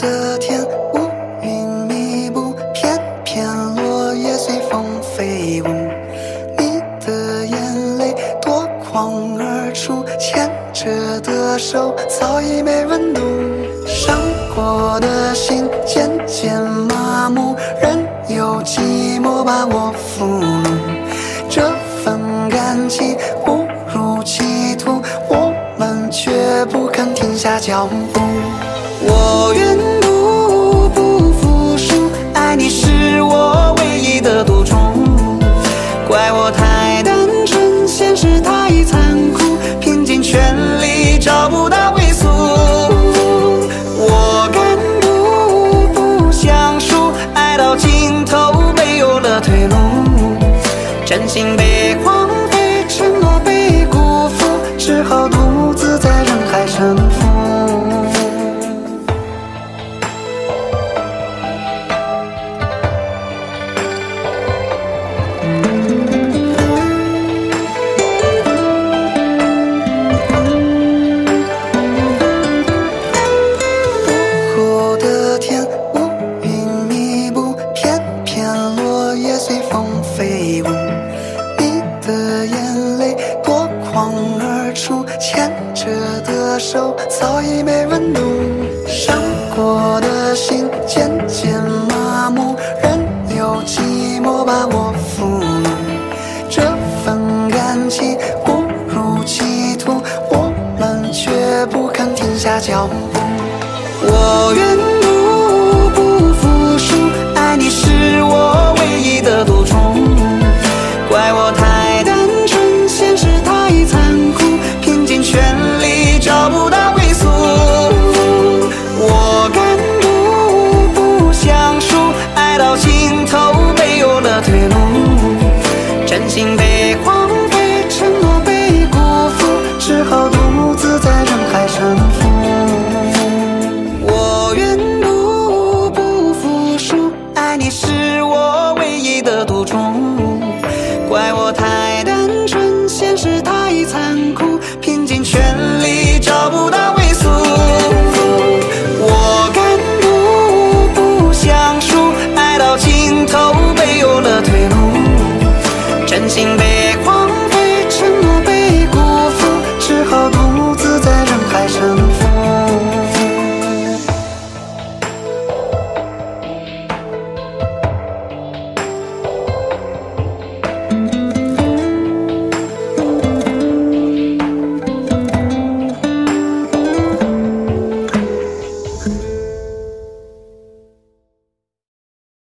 的天乌云密布，片片落叶随风飞舞。你的眼泪夺眶而出，牵着的手早已没温度。伤过的心渐渐麻木，任由寂寞把我俘虏。这份感情误入歧途，我们却不肯停下脚步。我愿真心被荒废，承诺被辜负，只好狂而出，牵着的手早已没温度。伤过的心渐渐麻木，任由寂寞把我俘虏。这份感情误入歧途，我们却不肯停下脚步。我愿被荒废，承诺被辜负，只好。心被